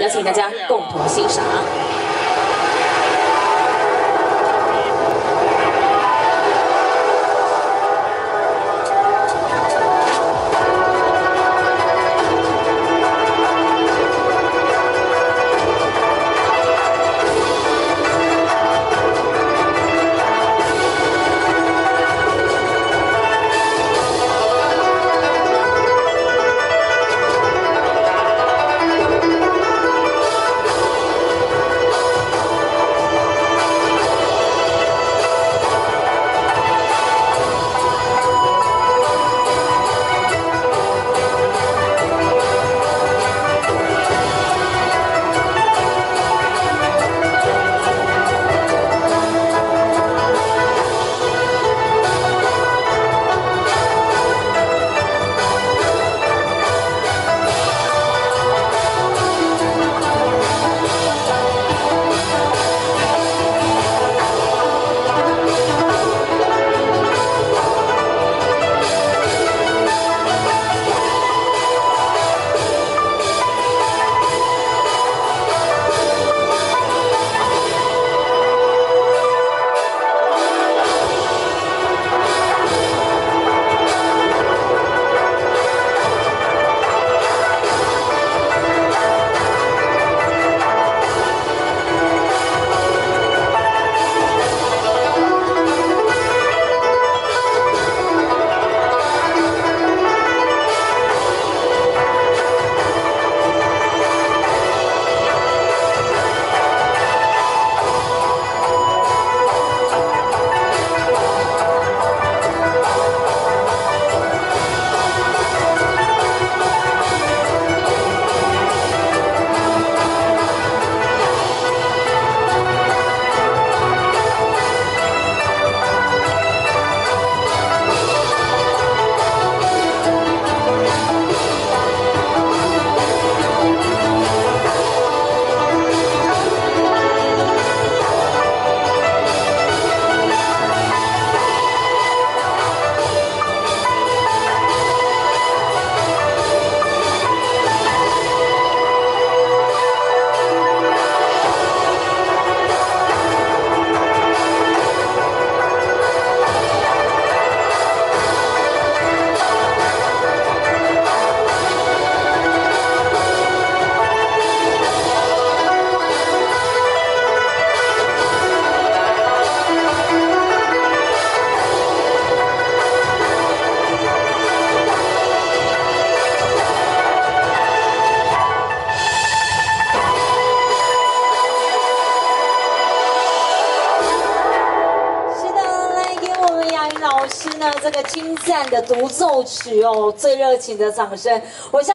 邀请大家共同欣赏。老师呢，这个精湛的独奏曲哦，最热情的掌声，我想。